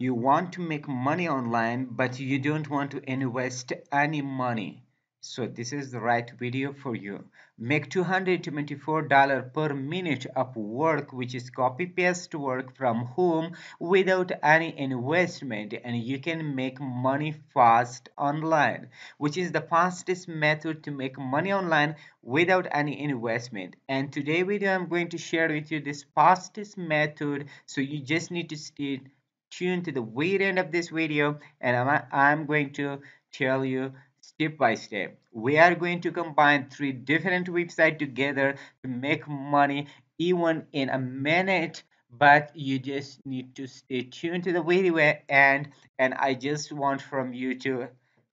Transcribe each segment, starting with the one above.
You want to make money online, but you don't want to invest any money. So this is the right video for you. Make $224 per minute of work which is copy paste work from home without any investment and you can make money fast online which is the fastest method to make money online without any investment and today video I'm going to share with you this fastest method so you just need to stay tuned to the very end of this video and I'm, I'm going to tell you step by step. We are going to combine three different websites together to make money even in a minute but you just need to stay tuned to the video and and I just want from you to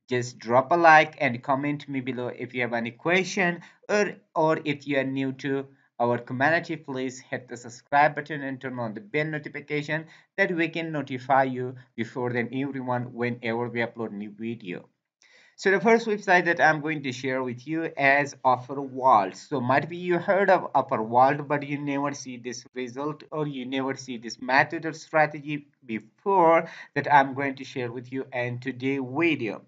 just drop a like and comment me below if you have any question or or if you are new to our community please hit the subscribe button and turn on the bell notification that we can notify you before than everyone whenever we upload new video. So the first website that i'm going to share with you is Offervault so might be you heard of Offervault but you never see this result or you never see this method or strategy before that i'm going to share with you in today video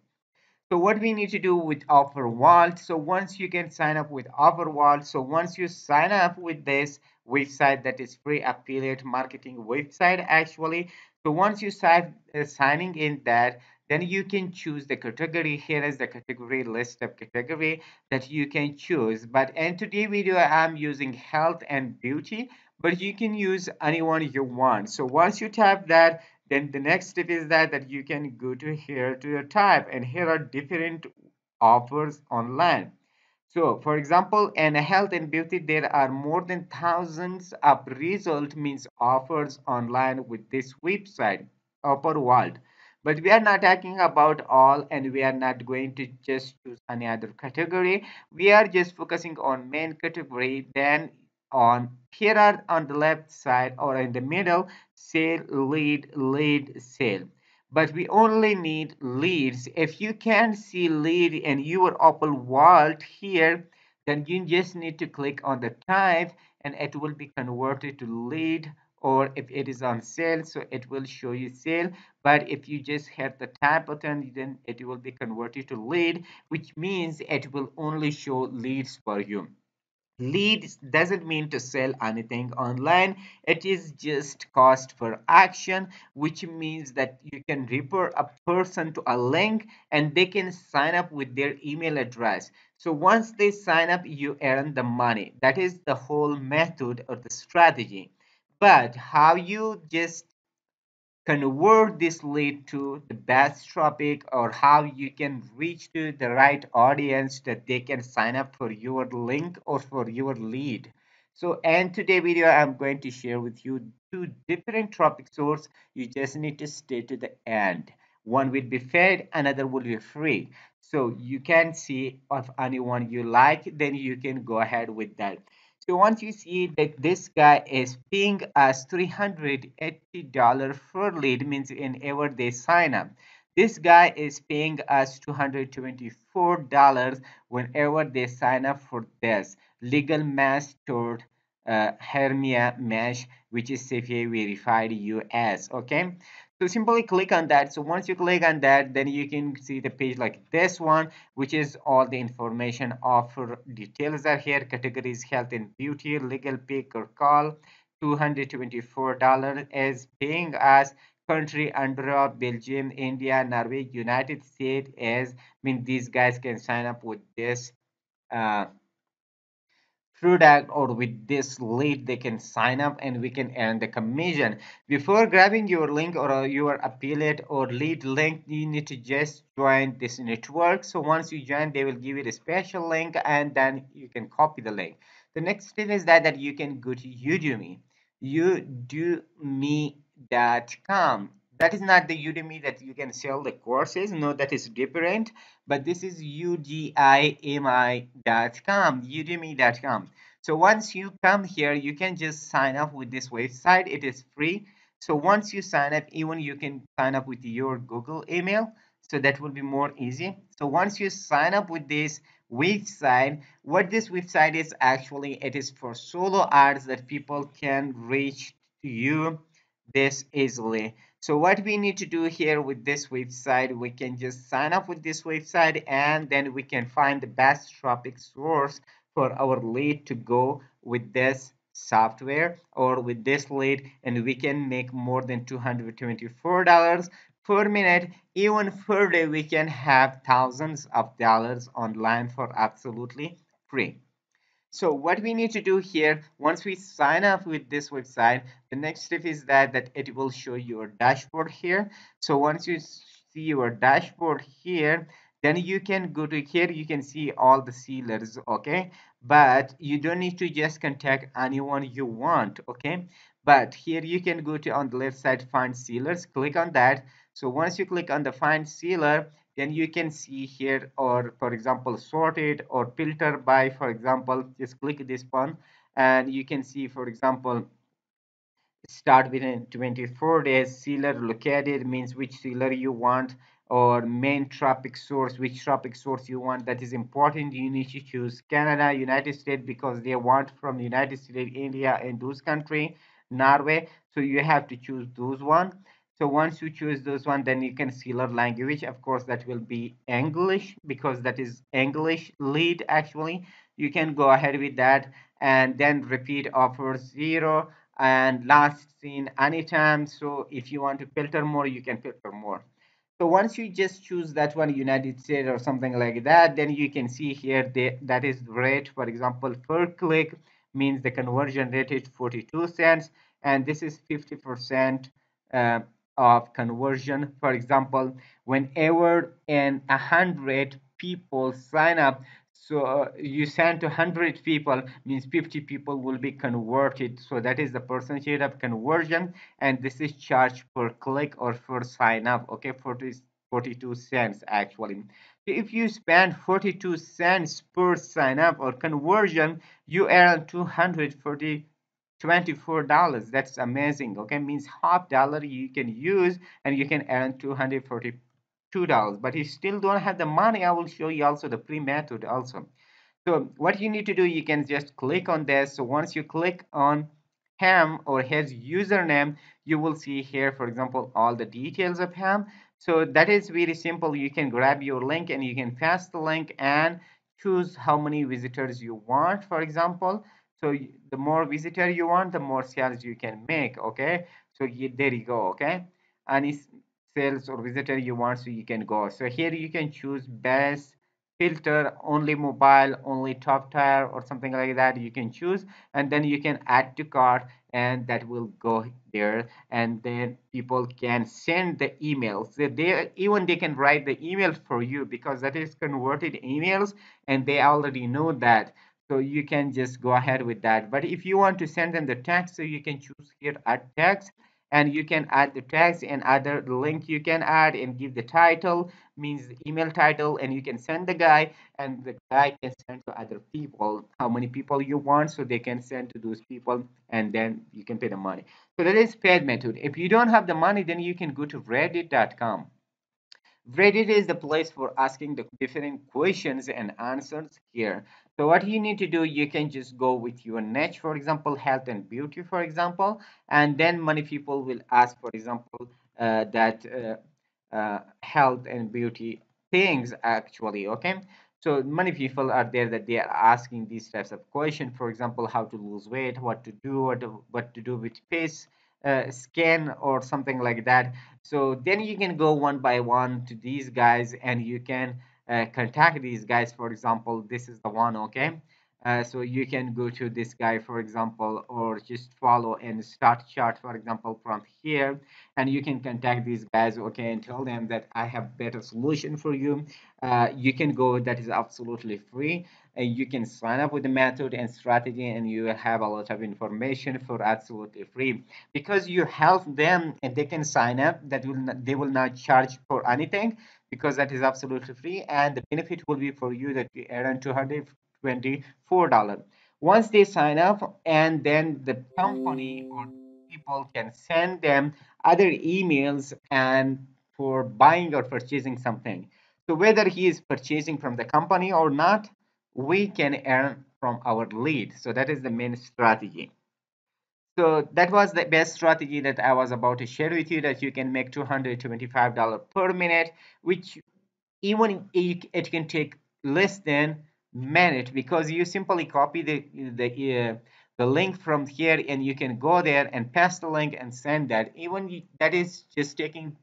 so what we need to do with Offervault so once you can sign up with Offervault so once you sign up with this website that is free affiliate marketing website actually so once you sign uh, signing in that then you can choose the category. Here is the category list of category that you can choose. But in today's video i'm using health and beauty but you can use anyone you want. So once you tap that then the next step is that that you can go to here to your type and here are different offers online. So for example in health and beauty there are more than thousands of result means offers online with this website Offervault but we are not talking about all and we are not going to just choose any other category. We are just focusing on main category then on here on the left side or in the middle sale lead lead sale but we only need leads. If you can see lead in your Offervault here then you just need to click on the type and it will be converted to lead or if it is on sale so it will show you sale. But if you just hit the tab button then it will be converted to lead which means it will only show leads for you leads doesn't mean to sell anything online. It is just cost per action which means that you can refer a person to a link and they can sign up with their email address. So once they sign up you earn the money. That is the whole method or the strategy. But how you just convert this lead to the best topic or how you can reach to the right audience that they can sign up for your link or for your lead? So in today video i'm going to share with you two different topic source. You just need to stay to the end. One will be paid another will be free. So you can see if anyone you like then you can go ahead with that so once you see that this guy is paying us $380 for lead means whenever they sign up. This guy is paying us $224 whenever they sign up for this legal mass tort uh, hernia mesh which is CFA verified US okay so simply click on that. So once you click on that then you can see the page like this one which is all the information offer details are here. Categories health and beauty legal pick or call. 224 dollars is paying us. Country Andorra, Belgium, India, Norway, United States as I mean these guys can sign up with this uh, product or with this lead they can sign up and we can earn the commission. Before grabbing your link or uh, your affiliate or lead link you need to just join this network. So once you join they will give you a special link and then you can copy the link. The next step is that that you can go to udimi. Udimi.com that is not the udemy that you can sell the courses no that is different but this is udimi.com udemy.com so once you come here you can just sign up with this website it is free. So once you sign up even you can sign up with your google email so that will be more easy. So once you sign up with this website what this website is actually it is for solo ads that people can reach to you this easily. So what we need to do here with this website we can just sign up with this website and then we can find the best traffic source for our lead to go with this software or with this lead and we can make more than $224 per minute. Even day we can have thousands of dollars online for absolutely free so what we need to do here once we sign up with this website the next step is that that it will show your dashboard here. So once you see your dashboard here then you can go to here you can see all the sealers okay? But you don't need to just contact anyone you want okay? But here you can go to on the left side find sealers click on that. So once you click on the find sealer then you can see here or for example sorted or filter by for example just click this one. And you can see for example start within 24 days sealer located means which sealer you want or main traffic source which traffic source you want. That is important. You need to choose canada united states because they want from united states india and those country norway. So you have to choose those one so once you choose those one then you can sealer language. Of course that will be english because that is english lead actually. You can go ahead with that and then repeat offer zero and last seen anytime. So if you want to filter more you can filter more. So once you just choose that one united states or something like that then you can see here the, that is rate. For example per click means the conversion rate is 42 cents and this is 50 percent uh, of conversion. For example whenever in a hundred people sign up so uh, you send to 100 people means 50 people will be converted. So that is the percentage of conversion and this is charged per click or for sign up okay? 40, 42 cents actually. So if you spend 42 cents per sign up or conversion you earn 240 $24 that's amazing okay? Means half dollar you can use and you can earn $242 but you still don't have the money i will show you also the free method also. So what you need to do you can just click on this. So once you click on him or his username you will see here for example all the details of him so that is very simple. You can grab your link and you can paste the link and choose how many visitors you want for example so the more visitor you want the more sales you can make okay? So there you go okay? It's sales or visitor you want so you can go. So here you can choose best filter only mobile only top tier or something like that you can choose. And then you can add to cart and that will go there. And then people can send the emails. So they even they can write the email for you because that is converted emails and they already know that so you can just go ahead with that. But if you want to send them the text so you can choose here add text. And you can add the text and other link you can add and give the title means the email title and you can send the guy. And the guy can send to other people how many people you want so they can send to those people and then you can pay the money. So that is paid method. If you don't have the money then you can go to reddit.com reddit is the place for asking the different questions and answers here so what you need to do, you can just go with your niche, for example, health and beauty, for example, and then many people will ask, for example, uh, that uh, uh, health and beauty things actually, okay? So many people are there that they are asking these types of questions, for example, how to lose weight, what to do, what to, what to do with face uh, scan or something like that. So then you can go one by one to these guys and you can uh, contact these guys for example this is the one okay uh, so you can go to this guy for example or just follow and start chart for example from here. And you can contact these guys okay and tell them that i have better solution for you. Uh, you can go that is absolutely free. And you can sign up with the method and strategy and you have a lot of information for absolutely free. Because you help them and they can sign up that will not, they will not charge for anything because that is absolutely free. And the benefit will be for you that you earn $224 once they sign up and then the company or people can send them other emails and for buying or purchasing something. So whether he is purchasing from the company or not we can earn from our lead. So that is the main strategy. So that was the best strategy that i was about to share with you that you can make 225 dollars per minute which even it can take less than minute because you simply copy the the uh, the link from here and you can go there and paste the link and send that. Even that is just taking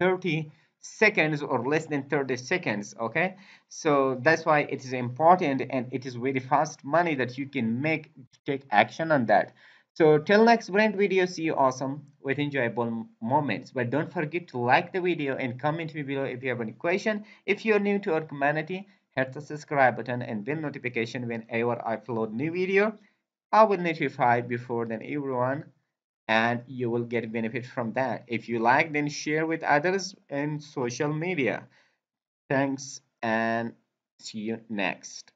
30 seconds or less than 30 seconds okay? So that's why it is important and it is very fast money that you can make take action on that. So till next brand video see you awesome with enjoyable moments. But don't forget to like the video and comment me below if you have any question. If you're new to our community hit the subscribe button and bell notification whenever i upload new video. I will notify before than everyone and you will get benefit from that. If you like then share with others in social media. Thanks and see you next